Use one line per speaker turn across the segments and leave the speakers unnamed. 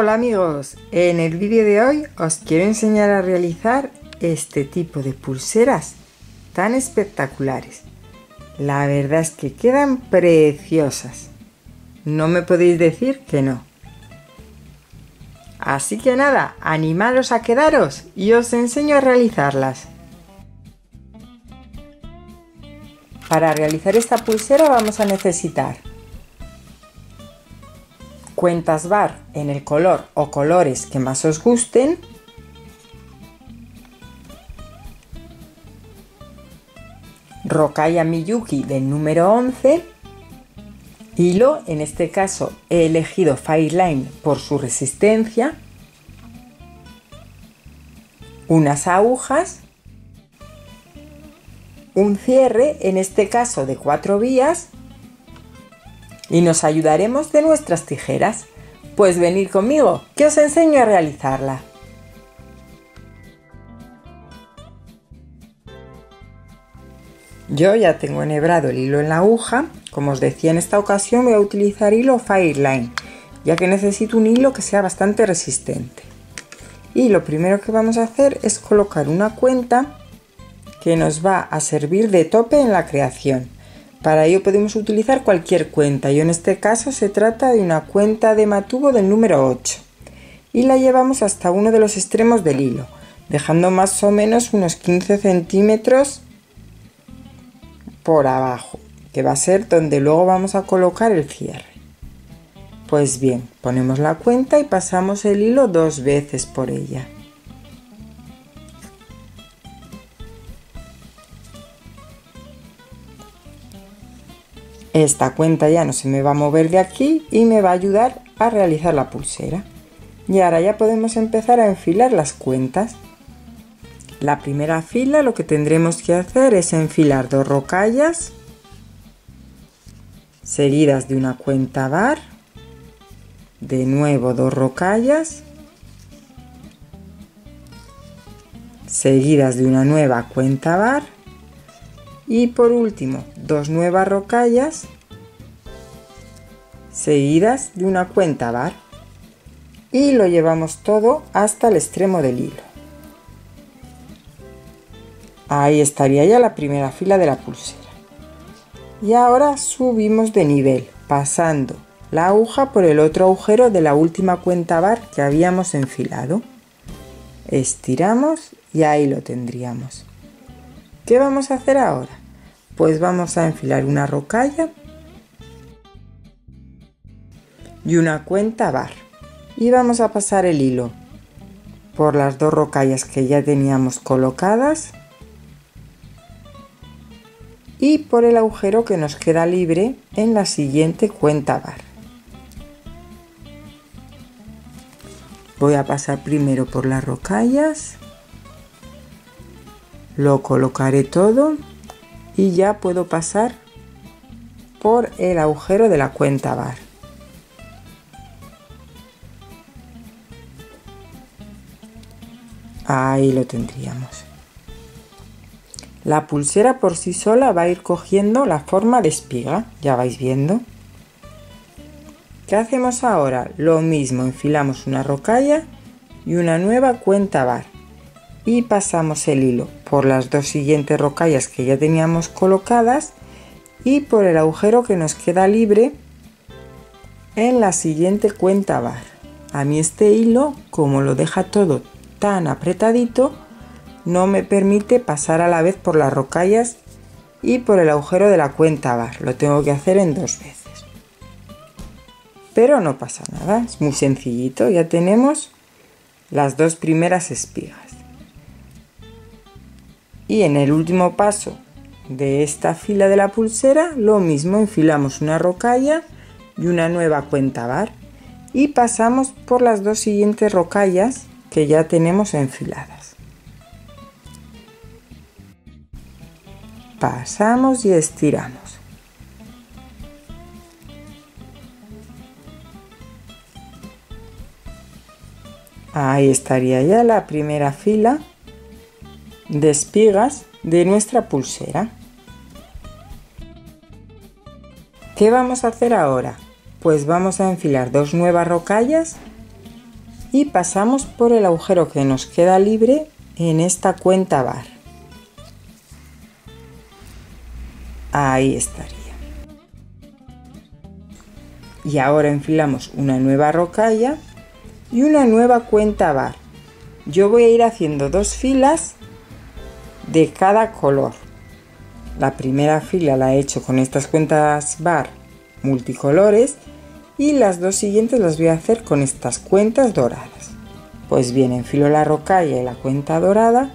Hola amigos, en el vídeo de hoy os quiero enseñar a realizar este tipo de pulseras tan espectaculares. La verdad es que quedan preciosas. No me podéis decir que no. Así que nada, animaros a quedaros y os enseño a realizarlas. Para realizar esta pulsera vamos a necesitar cuentas bar en el color o colores que más os gusten. Rokaya Miyuki del número 11. Hilo, en este caso he elegido Fireline por su resistencia. Unas agujas. Un cierre, en este caso de cuatro vías y nos ayudaremos de nuestras tijeras. Pues venir conmigo, que os enseño a realizarla. Yo ya tengo enhebrado el hilo en la aguja. Como os decía en esta ocasión voy a utilizar hilo Fireline, ya que necesito un hilo que sea bastante resistente. Y lo primero que vamos a hacer es colocar una cuenta que nos va a servir de tope en la creación. Para ello podemos utilizar cualquier cuenta y en este caso se trata de una cuenta de matubo del número 8 y la llevamos hasta uno de los extremos del hilo dejando más o menos unos 15 centímetros por abajo que va a ser donde luego vamos a colocar el cierre. Pues bien ponemos la cuenta y pasamos el hilo dos veces por ella Esta cuenta ya no se me va a mover de aquí y me va a ayudar a realizar la pulsera. Y ahora ya podemos empezar a enfilar las cuentas. La primera fila lo que tendremos que hacer es enfilar dos rocallas seguidas de una cuenta bar, de nuevo dos rocallas, seguidas de una nueva cuenta bar y por último dos nuevas rocallas seguidas de una cuenta bar. Y lo llevamos todo hasta el extremo del hilo. Ahí estaría ya la primera fila de la pulsera. Y ahora subimos de nivel pasando la aguja por el otro agujero de la última cuenta bar que habíamos enfilado. Estiramos y ahí lo tendríamos. ¿Qué vamos a hacer ahora? Pues vamos a enfilar una rocalla y una cuenta bar. Y vamos a pasar el hilo por las dos rocallas que ya teníamos colocadas y por el agujero que nos queda libre en la siguiente cuenta bar. Voy a pasar primero por las rocallas lo colocaré todo y ya puedo pasar por el agujero de la cuenta bar. Ahí lo tendríamos. La pulsera por sí sola va a ir cogiendo la forma de espiga, ya vais viendo. ¿Qué hacemos ahora? Lo mismo, enfilamos una rocalla y una nueva cuenta bar y pasamos el hilo por las dos siguientes rocallas que ya teníamos colocadas y por el agujero que nos queda libre en la siguiente cuenta bar. A mí este hilo, como lo deja todo tan apretadito, no me permite pasar a la vez por las rocallas y por el agujero de la cuenta bar. Lo tengo que hacer en dos veces. Pero no pasa nada, es muy sencillito. Ya tenemos las dos primeras espigas y en el último paso de esta fila de la pulsera lo mismo enfilamos una rocalla y una nueva cuenta bar y pasamos por las dos siguientes rocallas que ya tenemos enfiladas. Pasamos y estiramos. Ahí estaría ya la primera fila de espigas de nuestra pulsera. ¿Qué vamos a hacer ahora? Pues vamos a enfilar dos nuevas rocallas y pasamos por el agujero que nos queda libre en esta cuenta bar. Ahí estaría. Y ahora enfilamos una nueva rocalla y una nueva cuenta bar. Yo voy a ir haciendo dos filas de cada color. La primera fila la he hecho con estas cuentas bar multicolores y las dos siguientes las voy a hacer con estas cuentas doradas. Pues bien, enfilo la rocalla y la cuenta dorada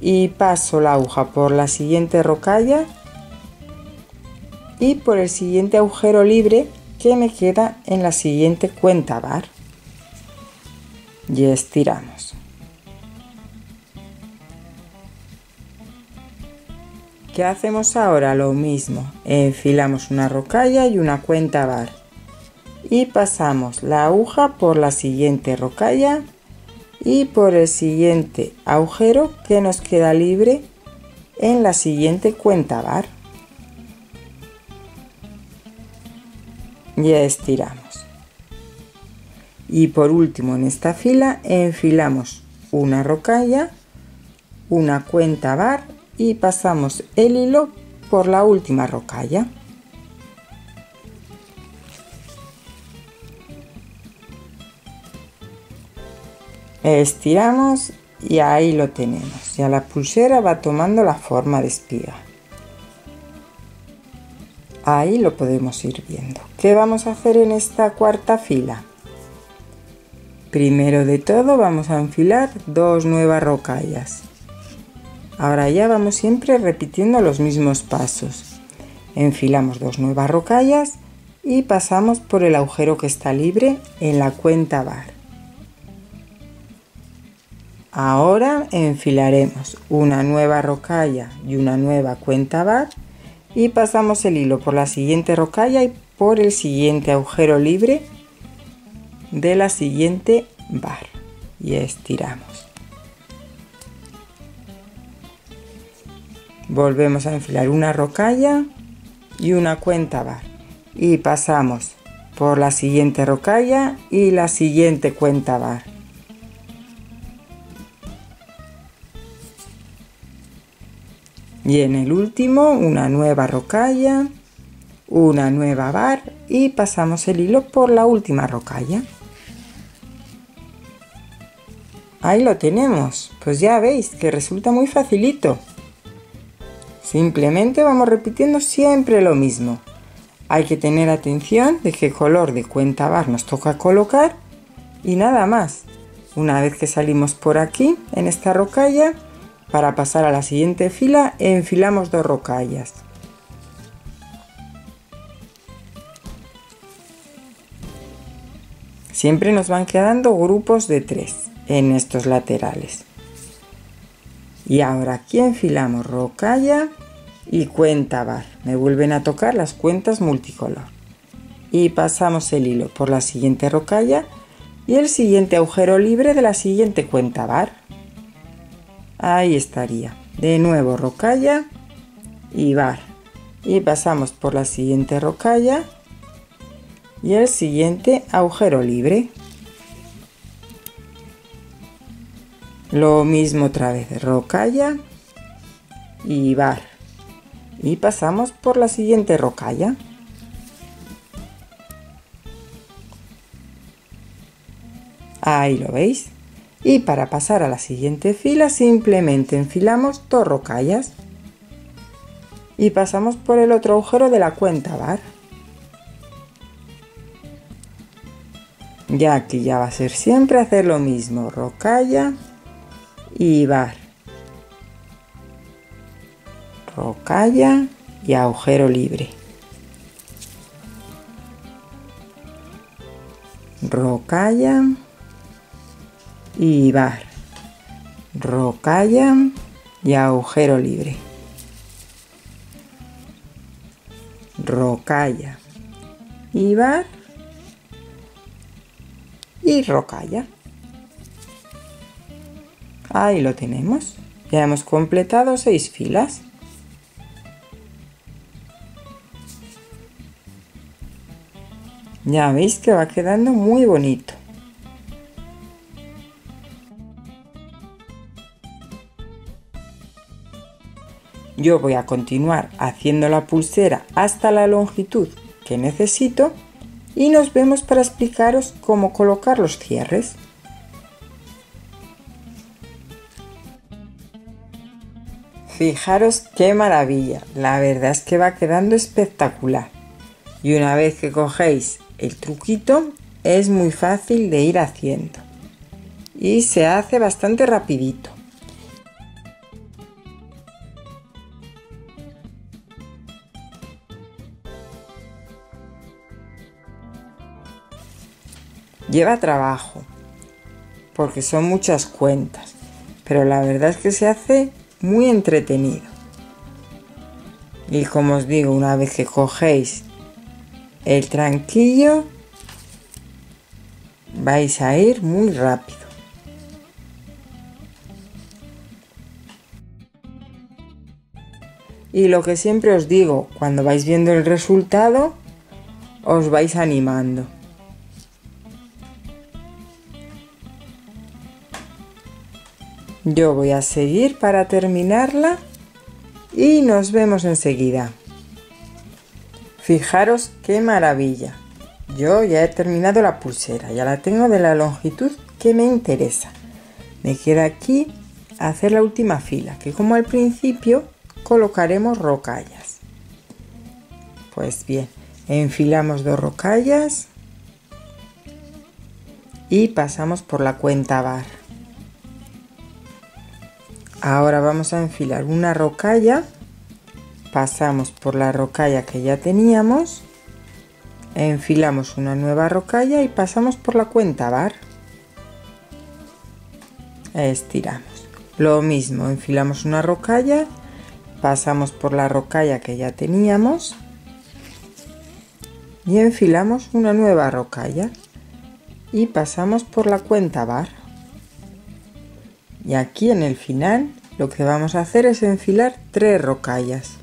y paso la aguja por la siguiente rocalla y por el siguiente agujero libre que me queda en la siguiente cuenta bar y estiramos. ¿Qué hacemos ahora? Lo mismo, enfilamos una rocalla y una cuenta bar y pasamos la aguja por la siguiente rocalla y por el siguiente agujero que nos queda libre en la siguiente cuenta bar. Ya estiramos y por último en esta fila enfilamos una rocalla una cuenta bar y pasamos el hilo por la última rocalla estiramos y ahí lo tenemos ya la pulsera va tomando la forma de espiga ahí lo podemos ir viendo ¿qué vamos a hacer en esta cuarta fila? Primero de todo vamos a enfilar dos nuevas rocallas. Ahora ya vamos siempre repitiendo los mismos pasos. Enfilamos dos nuevas rocallas y pasamos por el agujero que está libre en la cuenta bar. Ahora enfilaremos una nueva rocalla y una nueva cuenta bar y pasamos el hilo por la siguiente rocalla y por el siguiente agujero libre de la siguiente bar y estiramos. Volvemos a enfilar una rocalla y una cuenta bar y pasamos por la siguiente rocalla y la siguiente cuenta bar. Y en el último una nueva rocalla, una nueva bar y pasamos el hilo por la última rocalla. Ahí lo tenemos. Pues ya veis que resulta muy facilito. Simplemente vamos repitiendo siempre lo mismo. Hay que tener atención de qué color de cuenta bar nos toca colocar y nada más. Una vez que salimos por aquí, en esta rocalla, para pasar a la siguiente fila, enfilamos dos rocallas. Siempre nos van quedando grupos de tres en estos laterales. Y ahora aquí enfilamos rocalla y cuenta bar. Me vuelven a tocar las cuentas multicolor. Y pasamos el hilo por la siguiente rocalla y el siguiente agujero libre de la siguiente cuenta bar. Ahí estaría. De nuevo rocalla y bar. Y pasamos por la siguiente rocalla y el siguiente agujero libre. Lo mismo otra vez, rocalla y bar. Y pasamos por la siguiente rocalla. Ahí lo veis. Y para pasar a la siguiente fila simplemente enfilamos dos rocallas. Y pasamos por el otro agujero de la cuenta bar. Ya aquí ya va a ser siempre hacer lo mismo, rocalla y bar. Rocalla y agujero libre. Rocalla y bar. Rocalla y agujero libre. Rocalla y bar y rocalla. Ahí lo tenemos. Ya hemos completado seis filas. Ya veis que va quedando muy bonito. Yo voy a continuar haciendo la pulsera hasta la longitud que necesito y nos vemos para explicaros cómo colocar los cierres. Fijaros qué maravilla, la verdad es que va quedando espectacular. Y una vez que cogéis el truquito, es muy fácil de ir haciendo. Y se hace bastante rapidito. Lleva trabajo, porque son muchas cuentas, pero la verdad es que se hace muy entretenido. Y como os digo, una vez que cogéis el tranquillo, vais a ir muy rápido. Y lo que siempre os digo, cuando vais viendo el resultado, os vais animando. Yo voy a seguir para terminarla y nos vemos enseguida. Fijaros qué maravilla. Yo ya he terminado la pulsera, ya la tengo de la longitud que me interesa. Me queda aquí hacer la última fila, que como al principio colocaremos rocallas. Pues bien, enfilamos dos rocallas y pasamos por la cuenta bar. Ahora vamos a enfilar una rocalla, pasamos por la rocalla que ya teníamos, enfilamos una nueva rocalla y pasamos por la cuenta bar. Estiramos. Lo mismo, enfilamos una rocalla, pasamos por la rocalla que ya teníamos y enfilamos una nueva rocalla y pasamos por la cuenta bar y aquí en el final lo que vamos a hacer es enfilar tres rocallas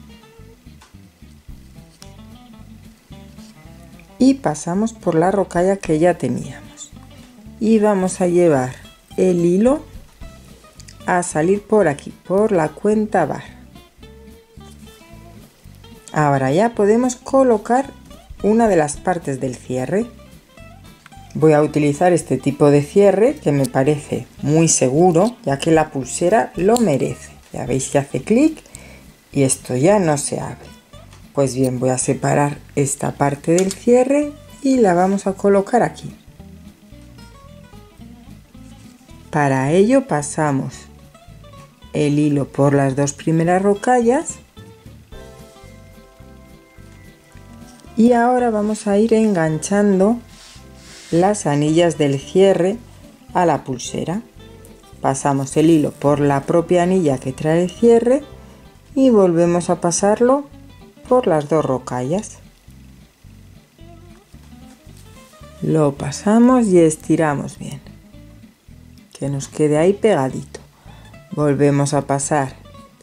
y pasamos por la rocalla que ya teníamos y vamos a llevar el hilo a salir por aquí por la cuenta bar ahora ya podemos colocar una de las partes del cierre Voy a utilizar este tipo de cierre que me parece muy seguro ya que la pulsera lo merece. Ya veis que hace clic y esto ya no se abre. Pues bien, voy a separar esta parte del cierre y la vamos a colocar aquí. Para ello pasamos el hilo por las dos primeras rocallas y ahora vamos a ir enganchando las anillas del cierre a la pulsera. Pasamos el hilo por la propia anilla que trae el cierre y volvemos a pasarlo por las dos rocallas. Lo pasamos y estiramos bien. Que nos quede ahí pegadito. Volvemos a pasar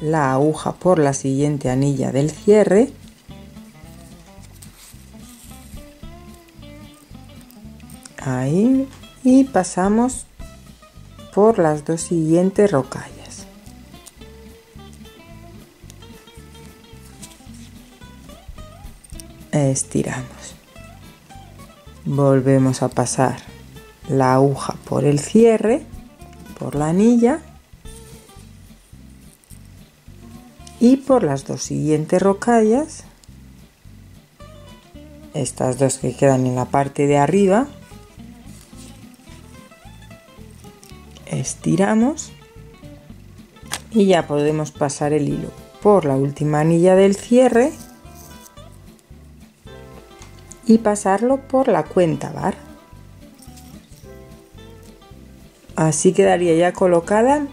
la aguja por la siguiente anilla del cierre ahí y pasamos por las dos siguientes rocallas estiramos. Volvemos a pasar la aguja por el cierre por la anilla y por las dos siguientes rocallas estas dos que quedan en la parte de arriba estiramos y ya podemos pasar el hilo por la última anilla del cierre y pasarlo por la cuenta bar. Así quedaría ya colocada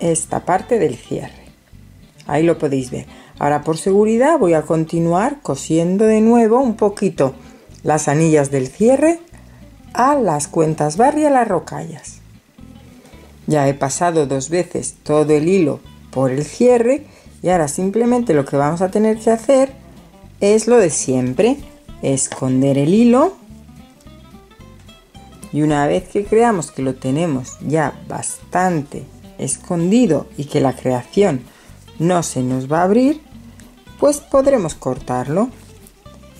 esta parte del cierre. Ahí lo podéis ver. Ahora por seguridad voy a continuar cosiendo de nuevo un poquito las anillas del cierre a las cuentas bar y a las rocallas. Ya he pasado dos veces todo el hilo por el cierre y ahora simplemente lo que vamos a tener que hacer es lo de siempre, esconder el hilo y una vez que creamos que lo tenemos ya bastante escondido y que la creación no se nos va a abrir, pues podremos cortarlo.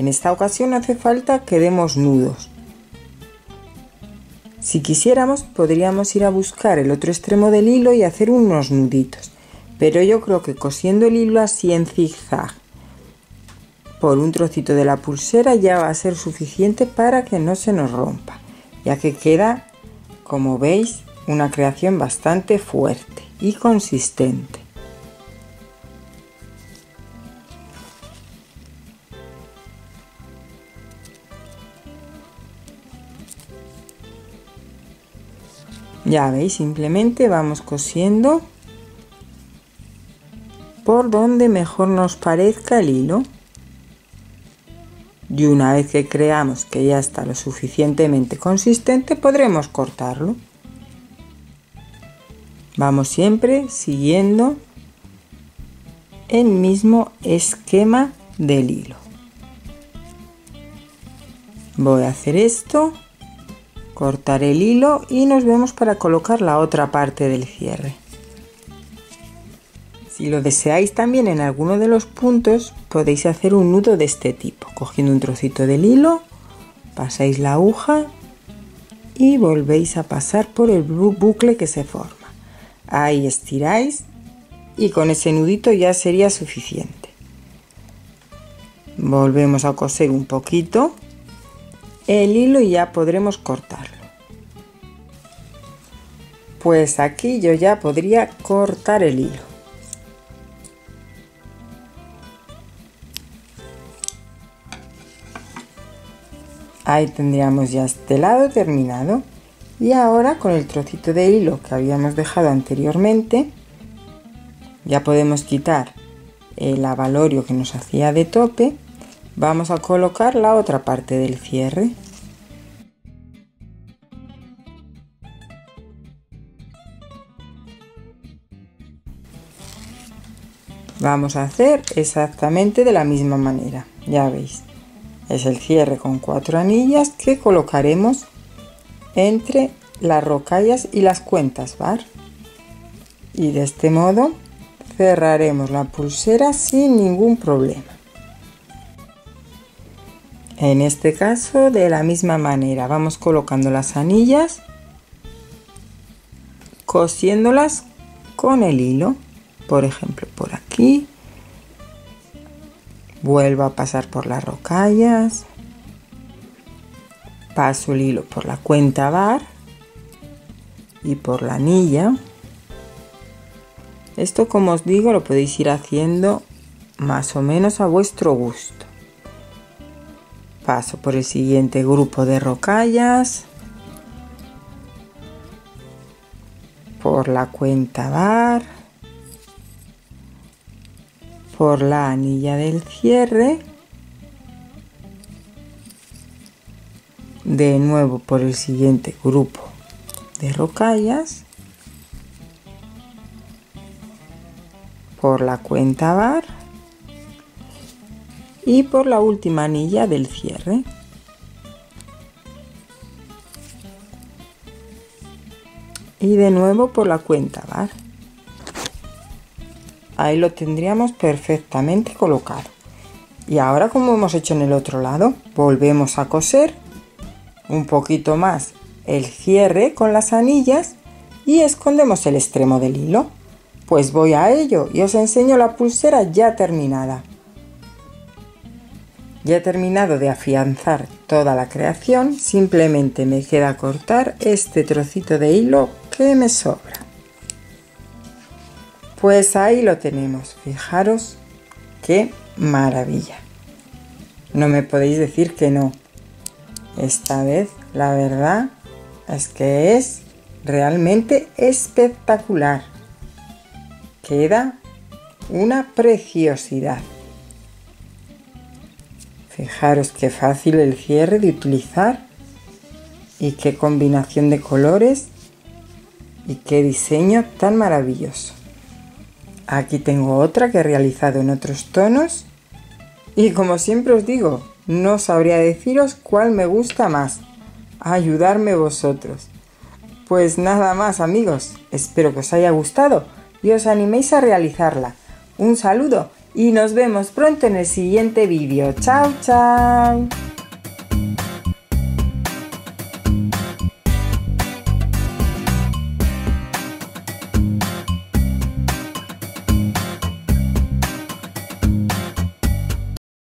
En esta ocasión hace falta que demos nudos. Si quisiéramos podríamos ir a buscar el otro extremo del hilo y hacer unos nuditos, pero yo creo que cosiendo el hilo así en zigzag por un trocito de la pulsera ya va a ser suficiente para que no se nos rompa, ya que queda, como veis, una creación bastante fuerte y consistente. Ya veis, simplemente vamos cosiendo por donde mejor nos parezca el hilo. Y una vez que creamos que ya está lo suficientemente consistente, podremos cortarlo. Vamos siempre siguiendo el mismo esquema del hilo. Voy a hacer esto cortar el hilo y nos vemos para colocar la otra parte del cierre. Lo deseáis también en alguno de los puntos podéis hacer un nudo de este tipo, cogiendo un trocito del hilo, pasáis la aguja y volvéis a pasar por el bucle que se forma. Ahí estiráis y con ese nudito ya sería suficiente. Volvemos a coser un poquito el hilo y ya podremos cortarlo. Pues aquí yo ya podría cortar el hilo. Ahí tendríamos ya este lado terminado. Y ahora con el trocito de hilo que habíamos dejado anteriormente, ya podemos quitar el avalorio que nos hacía de tope Vamos a colocar la otra parte del cierre. Vamos a hacer exactamente de la misma manera, ya veis. Es el cierre con cuatro anillas que colocaremos entre las rocallas y las cuentas bar. Y de este modo cerraremos la pulsera sin ningún problema. En este caso de la misma manera vamos colocando las anillas cosiéndolas con el hilo por ejemplo por aquí vuelvo a pasar por las rocallas. Paso el hilo por la cuenta bar y por la anilla. Esto como os digo lo podéis ir haciendo más o menos a vuestro gusto. Paso por el siguiente grupo de rocallas. Por la cuenta bar por la anilla del cierre de nuevo por el siguiente grupo de rocallas por la cuenta bar y por la última anilla del cierre. Y de nuevo por la cuenta bar. Ahí lo tendríamos perfectamente colocado. Y ahora como hemos hecho en el otro lado, volvemos a coser un poquito más el cierre con las anillas y escondemos el extremo del hilo. Pues voy a ello y os enseño la pulsera ya terminada. Ya he terminado de afianzar toda la creación, simplemente me queda cortar este trocito de hilo que me sobra. Pues ahí lo tenemos, fijaros qué maravilla. No me podéis decir que no. Esta vez la verdad es que es realmente espectacular. Queda una preciosidad. Fijaros qué fácil el cierre de utilizar y qué combinación de colores y qué diseño tan maravilloso. Aquí tengo otra que he realizado en otros tonos y como siempre os digo, no sabría deciros cuál me gusta más. Ayudarme vosotros. Pues nada más amigos, espero que os haya gustado y os animéis a realizarla. Un saludo y nos vemos pronto en el siguiente vídeo. ¡Chao, chao!